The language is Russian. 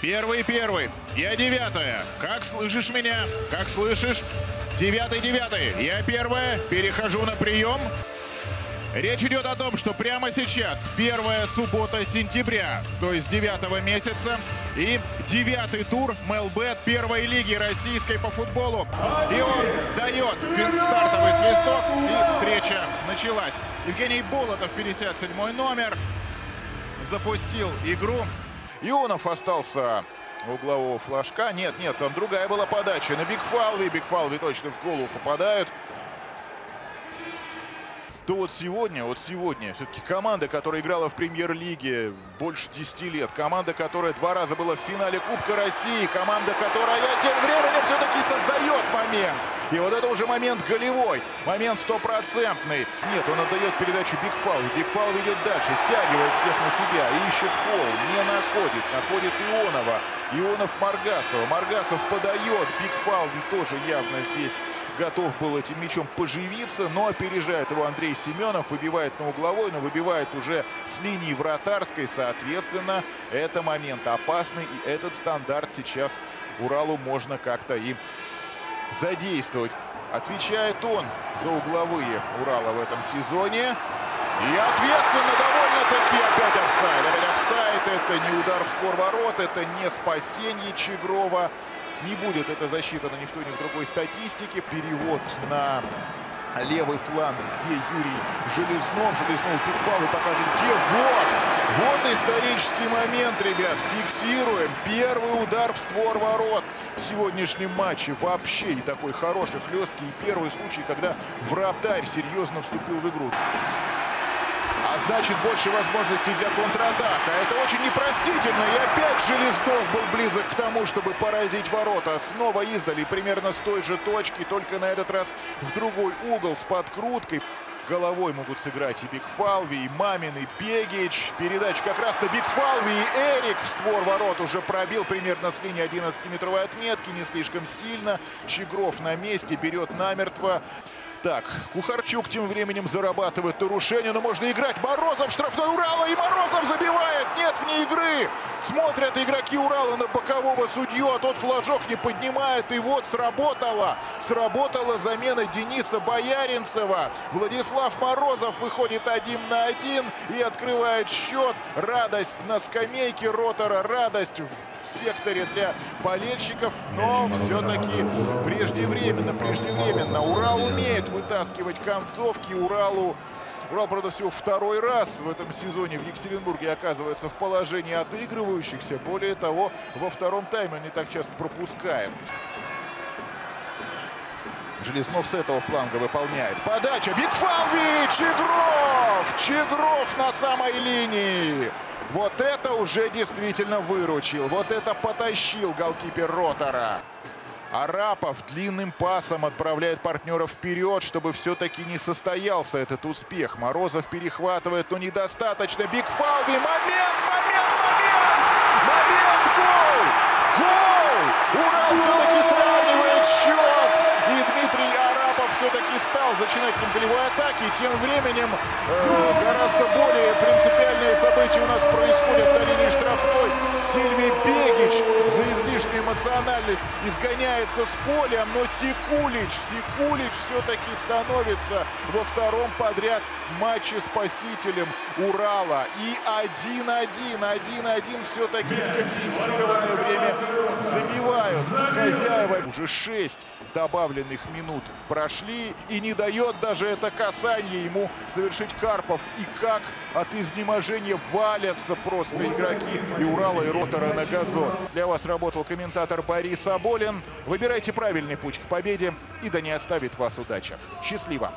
Первый, первый. Я девятая. Как слышишь меня? Как слышишь? Девятый, девятый. Я первая. Перехожу на прием. Речь идет о том, что прямо сейчас, первая суббота сентября, то есть девятого месяца, и девятый тур МЛБ первой лиги российской по футболу. И он дает стартовый свисток, и встреча началась. Евгений Болотов, 57 номер, запустил игру. Ионов остался углового флажка. Нет, нет, там другая была подача на Бигфалви. Бигфалви точно в голову попадают то вот сегодня, вот сегодня, все-таки команда, которая играла в премьер-лиге больше 10 лет, команда, которая два раза была в финале Кубка России, команда, которая тем временем все-таки создает момент. И вот это уже момент голевой, момент стопроцентный. Нет, он отдает передачу Бигфал. Бигфал ведет дальше, стягивает всех на себя, ищет фол, не находит, находит Ионова. Ионов Маргасова. Маргасов подает. Бигфалви тоже явно здесь готов был этим мячом поживиться, но опережает его Андрей Семенов, выбивает на угловой, но выбивает уже с линии вратарской. Соответственно, это момент опасный, и этот стандарт сейчас Уралу можно как-то и задействовать. Отвечает он за угловые Урала в этом сезоне. И ответственно довольно-таки опять офсайд. Опять офсайд. Это не удар в створ ворот, это не спасение Чегрова. Не будет это засчитано ни в той, ни в другой статистике. Перевод на левый фланг, где Юрий Железнов. Железнов пикфал и показывает, где вот. Вот исторический момент, ребят. Фиксируем. Первый удар в створ ворот в сегодняшнем матче. Вообще и такой хороший, хлесткий. И первый случай, когда вратарь серьезно вступил в игру. Значит, больше возможностей для контратак. А это очень непростительно. И опять Железнов был близок к тому, чтобы поразить ворота. Снова издали, примерно с той же точки, только на этот раз в другой угол с подкруткой. Головой могут сыграть и Бигфалви, и Мамин, и Бегич. Передача как раз на Бигфалви, и Эрик в створ ворот уже пробил примерно с линии 11-метровой отметки. Не слишком сильно. Чегров на месте, берет намертво. Так, Кухарчук тем временем зарабатывает нарушение, но можно играть. Морозов штрафной Урала, и Морозов забивает. Нет вне игры. Смотрят игроки Урала на бокового судью, а тот флажок не поднимает. И вот сработало. Сработала замена Дениса Бояринцева. Владислав Морозов выходит один на один и открывает счет. Радость на скамейке ротора, радость в секторе для болельщиков, но все-таки преждевременно, преждевременно. Урал умеет вытаскивать концовки Уралу. Урал, правда, всего второй раз в этом сезоне в Екатеринбурге оказывается в положении отыгрывающихся. Более того, во втором тайме он не так часто пропускает. Железнов с этого фланга выполняет. Подача. Бигфалви! Чегров! Чегров на самой линии. Вот это уже действительно выручил. Вот это потащил голкипер Ротора. Арапов длинным пасом отправляет партнеров вперед, чтобы все-таки не состоялся этот успех. Морозов перехватывает, но недостаточно. Бигфалви, момент, момент, момент! Момент, гол! Гол! Урал все-таки сравнивает стал зачинателем атаки. Тем временем э, гораздо более принципиальные события у нас происходят на линии штрафной. Сильвий Бегич за излишнюю эмоциональность изгоняется с поля, но Сикулич, Сикулич все-таки становится во втором подряд матче спасителем Урала. И 1-1, 1-1 все-таки в компенсированное время забивают хозяева. Уже 6 добавленных минут прошли и не дает даже это касание ему совершить Карпов. И как от изнеможения валятся просто игроки и Урала, и Ротора на газон. Для вас работал комментатор Борис Аболин. Выбирайте правильный путь к победе, и да не оставит вас удача. Счастливо!